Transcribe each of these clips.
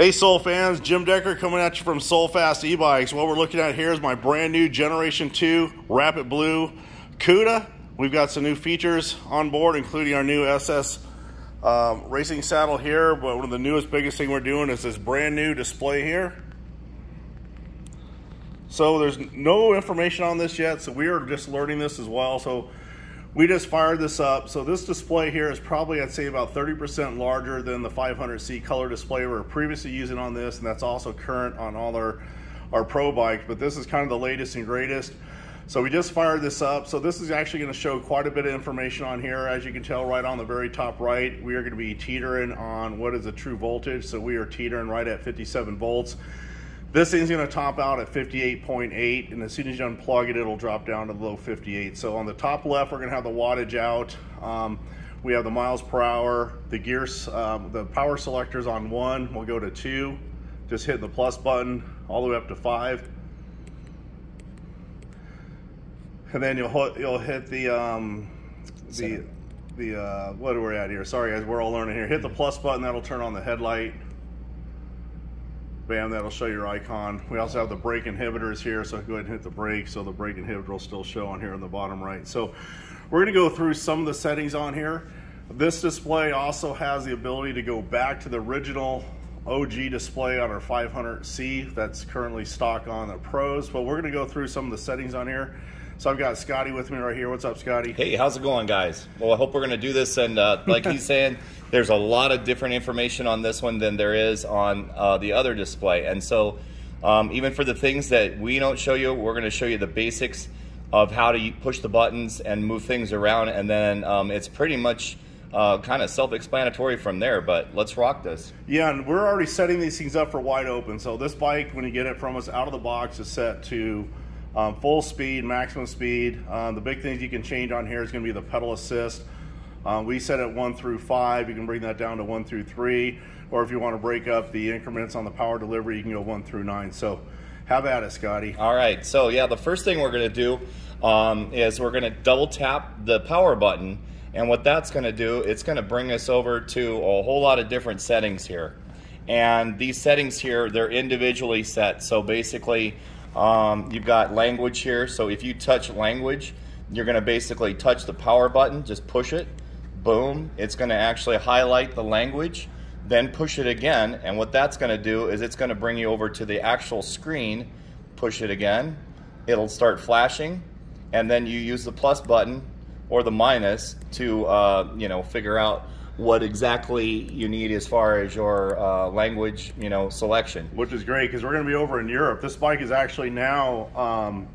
Hey Soul fans, Jim Decker coming at you from Soul Fast E-Bikes. What we're looking at here is my brand new Generation 2 Rapid Blue CUDA. We've got some new features on board, including our new SS um, racing saddle here. But one of the newest, biggest thing we're doing is this brand new display here. So there's no information on this yet, so we are just learning this as well. So we just fired this up. So this display here is probably, I'd say about 30% larger than the 500C color display we were previously using on this, and that's also current on all our, our Pro bikes, but this is kind of the latest and greatest. So we just fired this up. So this is actually gonna show quite a bit of information on here. As you can tell right on the very top right, we are gonna be teetering on what is a true voltage. So we are teetering right at 57 volts. This thing's gonna top out at 58.8 and as soon as you unplug it, it'll drop down to the low 58. So on the top left, we're gonna have the wattage out. Um, we have the miles per hour, the gears, um, the power selectors on one, we'll go to two, just hit the plus button all the way up to five. And then you'll hit, you'll hit the, um, the, the, uh, what are we at here? Sorry guys, we're all learning here. Hit the plus button, that'll turn on the headlight bam, that'll show your icon. We also have the brake inhibitors here, so go ahead and hit the brake, so the brake inhibitor will still show on here in the bottom right. So we're gonna go through some of the settings on here. This display also has the ability to go back to the original OG display on our 500C that's currently stock on the Pros, but we're gonna go through some of the settings on here. So I've got Scotty with me right here. What's up, Scotty? Hey, how's it going, guys? Well, I hope we're going to do this. And uh, like he's saying, there's a lot of different information on this one than there is on uh, the other display. And so, um, even for the things that we don't show you, we're going to show you the basics of how to push the buttons and move things around. And then um, it's pretty much uh, kind of self-explanatory from there, but let's rock this. Yeah, and we're already setting these things up for wide open. So this bike, when you get it from us out of the box, is set to um, full speed, maximum speed. Um, the big things you can change on here is going to be the pedal assist. Um, we set it one through five. You can bring that down to one through three. Or if you want to break up the increments on the power delivery, you can go one through nine. So have at it, Scotty. All right. So yeah, the first thing we're going to do um, is we're going to double tap the power button. And what that's going to do, it's going to bring us over to a whole lot of different settings here. And these settings here, they're individually set. So basically, um, you've got language here, so if you touch language, you're going to basically touch the power button, just push it, boom, it's going to actually highlight the language, then push it again, and what that's going to do is it's going to bring you over to the actual screen, push it again, it'll start flashing, and then you use the plus button or the minus to uh, you know figure out what exactly you need as far as your uh, language, you know, selection. Which is great because we're going to be over in Europe. This bike is actually now um,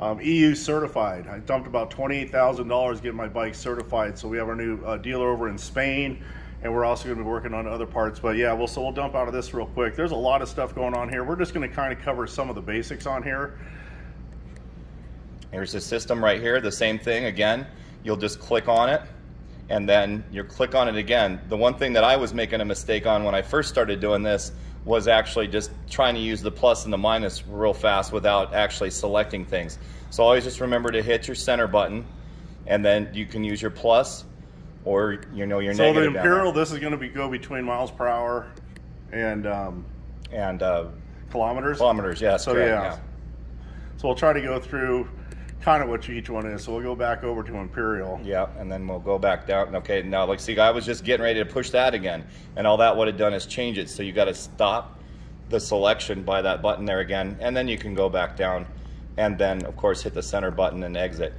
um, EU certified. I dumped about $28,000 getting my bike certified. So we have our new uh, dealer over in Spain and we're also going to be working on other parts. But yeah, we'll, so we'll dump out of this real quick. There's a lot of stuff going on here. We're just going to kind of cover some of the basics on here. Here's the system right here, the same thing again. You'll just click on it and then you click on it again. The one thing that I was making a mistake on when I first started doing this was actually just trying to use the plus and the minus real fast without actually selecting things. So always just remember to hit your center button and then you can use your plus or you know your so negative. So the Imperial, this is going to be go between miles per hour and um, and uh, kilometers. Kilometers, yes. So correct, yeah. yeah. So we'll try to go through kind of what each one is. So we'll go back over to Imperial. Yeah, and then we'll go back down. Okay, now like see, I was just getting ready to push that again, and all that would have done is change it. So you got to stop the selection by that button there again, and then you can go back down, and then of course hit the center button and exit.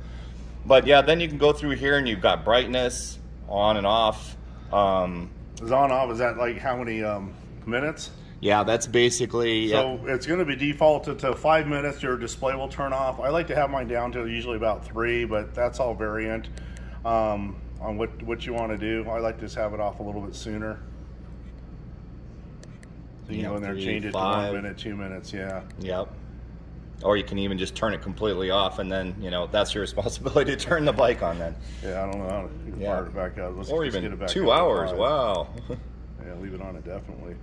But yeah, then you can go through here and you've got brightness on and off. Um, is on off? Is that like how many um, minutes? Yeah, that's basically. So it's going to be defaulted to five minutes. Your display will turn off. I like to have mine down to usually about three, but that's all variant um, on what what you want to do. I like to just have it off a little bit sooner. So you, you go in there, three, change it five. to one minute, two minutes. Yeah. Yep. Or you can even just turn it completely off, and then you know that's your responsibility to turn the bike on. Then. Yeah, I don't know how to yeah. fire it back up. Let's or even two hours. Wow. yeah, leave it on it definitely.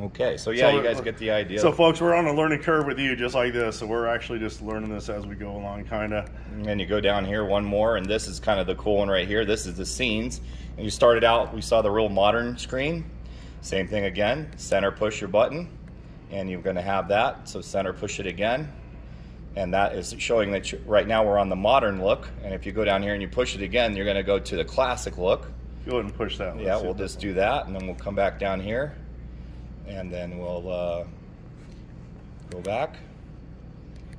Okay, so yeah, so, you guys get the idea. So, folks, we're on a learning curve with you, just like this. So we're actually just learning this as we go along, kind of. And you go down here one more, and this is kind of the cool one right here. This is the scenes, and you started out. We saw the real modern screen. Same thing again, center push your button, and you're gonna have that. So center push it again, and that is showing that you, right now we're on the modern look. And if you go down here and you push it again, you're gonna go to the classic look. Go ahead and push that. Yeah, we'll just do that, and then we'll come back down here, and then we'll uh, go back,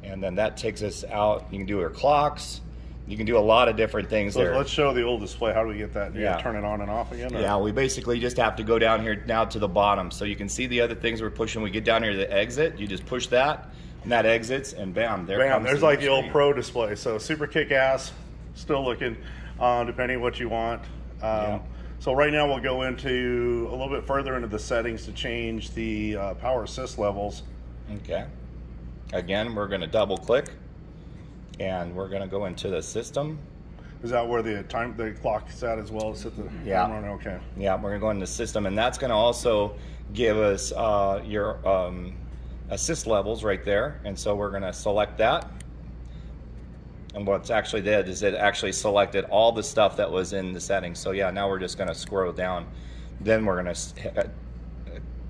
and then that takes us out. You can do your clocks. You can do a lot of different things So there. let's show the old display. How do we get that? Do you Yeah. turn it on and off again? or- Yeah, we basically just have to go down here now to the bottom. So you can see the other things we're pushing. We get down here to the exit. You just push that, and that exits, and bam, there Bam, comes there's the like the old pro display. So super kick ass, still looking, uh, depending what you want. Um, Yeah. So right now we'll go into a little bit further into the settings to change the uh, power assist levels. Okay. Again, we're going to double click, and we're going to go into the system. Is that where the time the clock is at as well? It's at the Yeah. runner? Okay. Yeah, we're going to go into the system, and that's going to also give us uh, your um, assist levels right there. And so we're going to select that. And what's actually did is it actually selected all the stuff that was in the settings. So yeah, now we're just going to scroll down. Then we're going to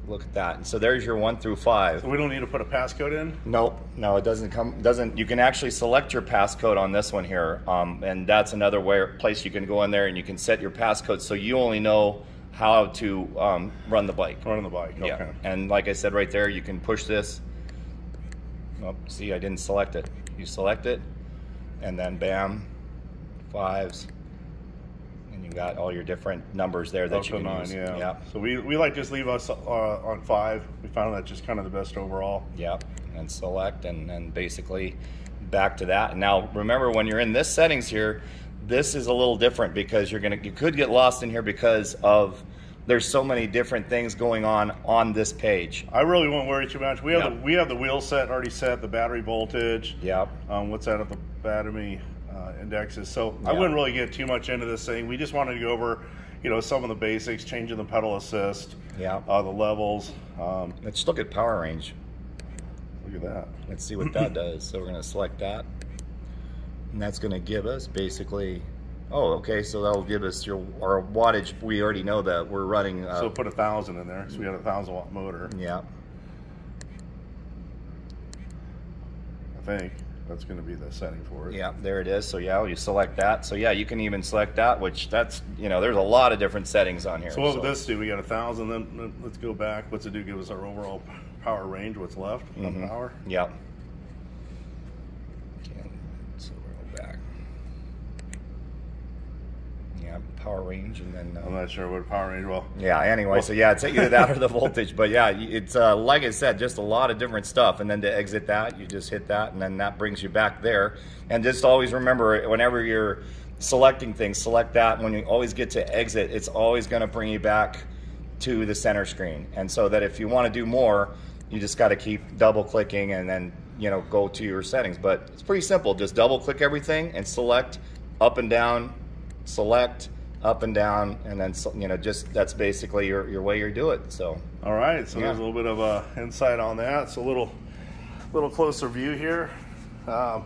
look at that. And so there's your one through five. So we don't need to put a passcode in. Nope, no, it doesn't come. Doesn't you can actually select your passcode on this one here, um, and that's another way place you can go in there and you can set your passcode so you only know how to um, run the bike. Running the bike. Okay. Yeah, and like I said right there, you can push this. Oh, see, I didn't select it. You select it, and then bam, fives, and you got all your different numbers there that Up you can nine, use. yeah. yeah. So we, we like to just leave us uh, on five. We found that just kind of the best overall. Yep, and select, and then basically back to that. Now, remember when you're in this settings here, this is a little different because you're gonna you could get lost in here because of there's so many different things going on on this page. I really won't worry too much. We have Yeah. the we have the wheel set already set, the battery voltage. Yep. Um, what's that at the battery uh, indexes? So I wouldn't really get too much into this thing. We just wanted to go over, you know, some of the basics, changing the pedal assist, Yeah. uh, the levels. Um, Let's look at power range. look at that. Let's see what that does. So we're gonna select that, and that's gonna give us basically. Oh, okay. So that'll give us your our wattage. We already know that we're running. Uh, So put a thousand in there because we had a thousand watt motor. yeah. I think that's going to be the setting for it. Yeah, there it is. So yeah, you select that. So yeah, you can even select that, which that's you know, there's a lot of different settings on here. So what would this do? We got a thousand. Then let's go back. What's it do? Give us our overall power range. What's left? of Mhm. Power. Yep. Okay, so we'll go back. Yeah, power range, and then. I'm Uh, not sure what power range. Well, yeah. Anyway, so yeah, it's either that or the voltage, but yeah, it's uh, like I said, just a lot of different stuff. And then to exit that, you just hit that, and then that brings you back there. And just always remember, whenever you're selecting things, select that. When you always get to exit, it's always going to bring you back to the center screen. And so that if you want to do more, you just got to keep double clicking and then you know go to your settings. But it's pretty simple. Just double click everything and select up and down, select up and down, and then you know just that's basically your, your way you do it. So all right. So Yeah. there's a little bit of uh, insight on that. So a little, little closer view here. Um,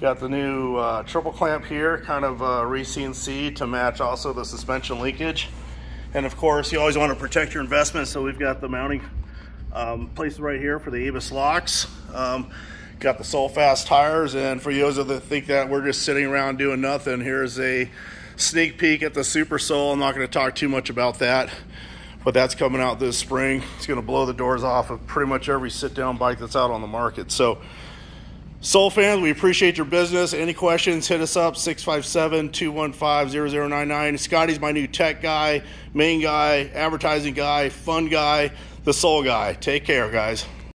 got the new uh, triple clamp here, kind of uh, re-CNC to match also the suspension linkage. And of course, you always want to protect your investment. So we've got the mounting um, places right here for the Abus locks. Um, got the Soul Fast tires, and for those that think that we're just sitting around doing nothing, here's a sneak peek at the Super Soul. I'm not going to talk too much about that, but that's coming out this spring. It's going to blow the doors off of pretty much every sit-down bike that's out on the market. So. Soul fans, we appreciate your business. Any questions, hit us up 657 215 0099. Scotty's my new tech guy, main guy, advertising guy, fun guy, the soul guy. Take care, guys.